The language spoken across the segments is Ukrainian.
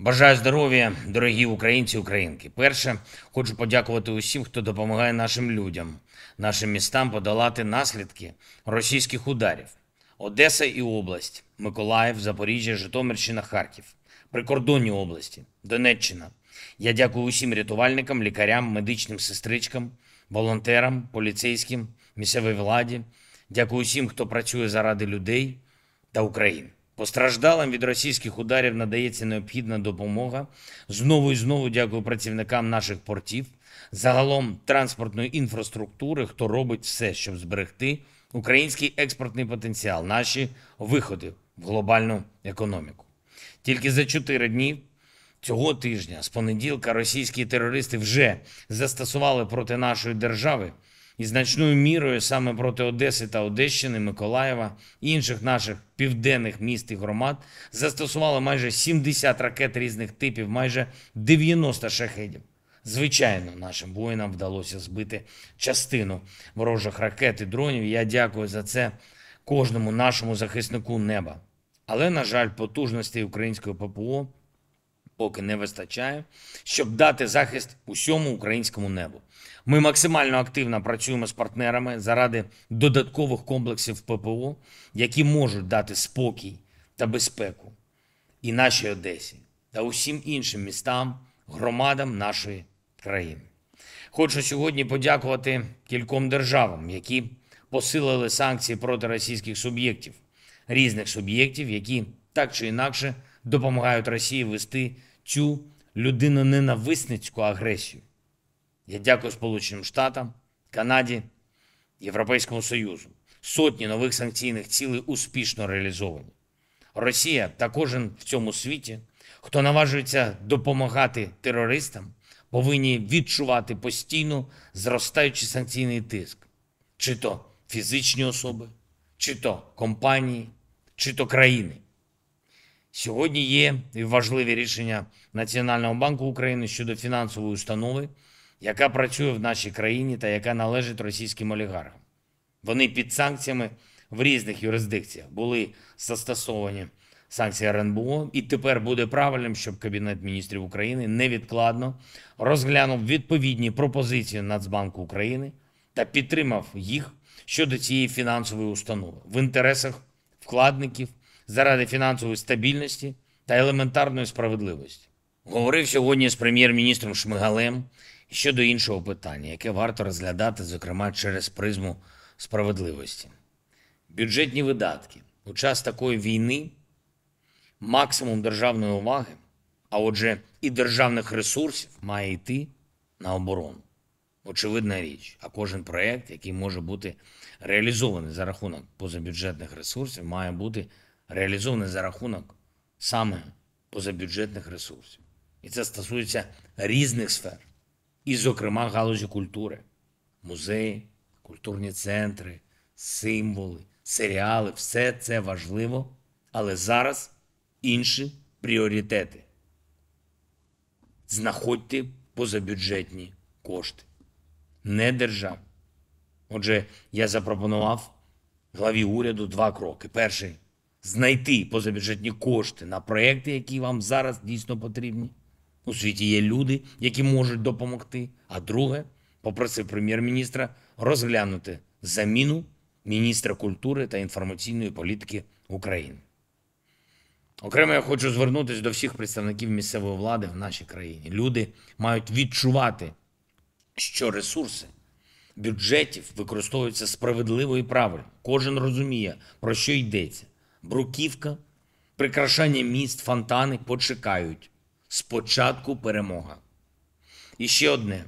Бажаю здоров'я, дорогі українці і українки. Перше, хочу подякувати усім, хто допомагає нашим людям, нашим містам подолати наслідки російських ударів. Одеса і область, Миколаїв, Запоріжжя, Житомирщина, Харків, прикордонні області, Донеччина. Я дякую усім рятувальникам, лікарям, медичним сестричкам, волонтерам, поліцейським, місцевій владі. Дякую усім, хто працює заради людей та України. Постраждалим від російських ударів надається необхідна допомога. Знову і знову дякую працівникам наших портів, загалом транспортної інфраструктури, хто робить все, щоб зберегти український експортний потенціал, наші виходи в глобальну економіку. Тільки за чотири дні цього тижня, з понеділка, російські терористи вже застосували проти нашої держави і значною мірою саме проти Одеси та Одещини, Миколаєва і інших наших південних міст і громад застосували майже 70 ракет різних типів, майже 90 шахедів. Звичайно, нашим воїнам вдалося збити частину ворожих ракет і дронів. Я дякую за це кожному нашому захиснику неба. Але, на жаль, потужностей української ППО поки не вистачає, щоб дати захист усьому українському небу. Ми максимально активно працюємо з партнерами заради додаткових комплексів ППО, які можуть дати спокій та безпеку і нашій Одесі та усім іншим містам, громадам нашої країни. Хочу сьогодні подякувати кільком державам, які посилили санкції проти російських суб'єктів, різних суб'єктів, які так чи інакше допомагають Росії вести цю людиноненависницьку агресію. Я дякую Сполученим Штатам, Канаді, Європейському Союзу. Сотні нових санкційних цілей успішно реалізовані. Росія та кожен в цьому світі, хто наважується допомагати терористам, повинні відчувати постійно зростаючий санкційний тиск, чи то фізичні особи, чи то компанії, чи то країни. Сьогодні є важливі рішення Національного банку України щодо фінансової установи, яка працює в нашій країні та яка належить російським олігархам. Вони під санкціями в різних юрисдикціях були застосовані санкції РНБО, і тепер буде правильним, щоб Кабінет міністрів України невідкладно розглянув відповідні пропозиції Нацбанку України та підтримав їх щодо цієї фінансової установи в інтересах вкладників заради фінансової стабільності та елементарної справедливості. Говорив сьогодні з прем'єр-міністром Шмигалем щодо іншого питання, яке варто розглядати, зокрема, через призму справедливості. Бюджетні видатки у час такої війни максимум державної уваги, а отже, і державних ресурсів має йти на оборону. Очевидна річ, а кожен проєкт, який може бути реалізований за рахунок позабюджетних ресурсів, має бути реалізований за рахунок саме позабюджетних ресурсів. І це стосується різних сфер, і, зокрема, галузі культури, музеї, культурні центри, символи, серіали все це важливо, але зараз інші пріоритети. Знаходьте позабюджетні кошти, не державні. Отже, я запропонував главі уряду два кроки. Перший знайти позабюджетні кошти на проекти, які вам зараз дійсно потрібні. У світі є люди, які можуть допомогти. А друге, попросив прем'єр-міністра розглянути заміну міністра культури та інформаційної політики України. Окремо я хочу звернутися до всіх представників місцевої влади в нашій країні. Люди мають відчувати, що ресурси бюджетів використовуються справедливо і правильно. Кожен розуміє, про що йдеться. Бруківка, прикрашання міст, фонтани почекають. Спочатку перемога. І ще одне.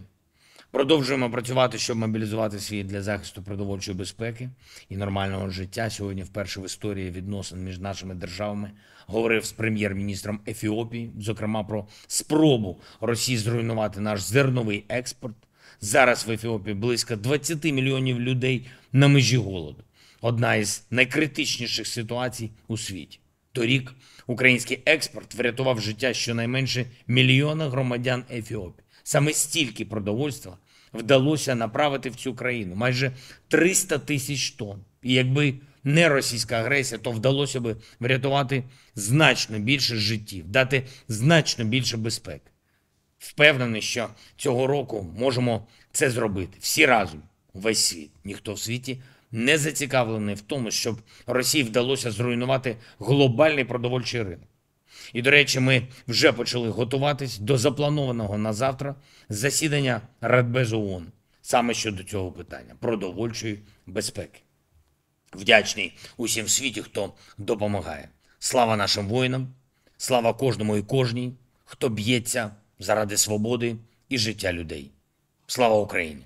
Продовжуємо працювати, щоб мобілізувати світ для захисту продовольчої безпеки і нормального життя. Сьогодні, вперше в історії відносин між нашими державами, говорив з прем'єр-міністром Ефіопії, зокрема про спробу Росії зруйнувати наш зерновий експорт. Зараз в Ефіопії близько 20 мільйонів людей на межі голоду. Одна із найкритичніших ситуацій у світі. Торік український експорт врятував життя щонайменше мільйона громадян Ефіопії. Саме стільки продовольства вдалося направити в цю країну майже 300 тисяч тонн. І якби не російська агресія, то вдалося би врятувати значно більше життів, дати значно більше безпеки. Впевнений, що цього року можемо це зробити всі разом, весь світ. Ніхто в світі не зацікавлений в тому, щоб Росії вдалося зруйнувати глобальний продовольчий ринок. І, до речі, ми вже почали готуватись до запланованого на завтра засідання Радбезу ООН саме щодо цього питання продовольчої безпеки. Вдячний усім світі, хто допомагає. Слава нашим воїнам, слава кожному і кожній, хто б'ється заради свободи і життя людей. Слава Україні!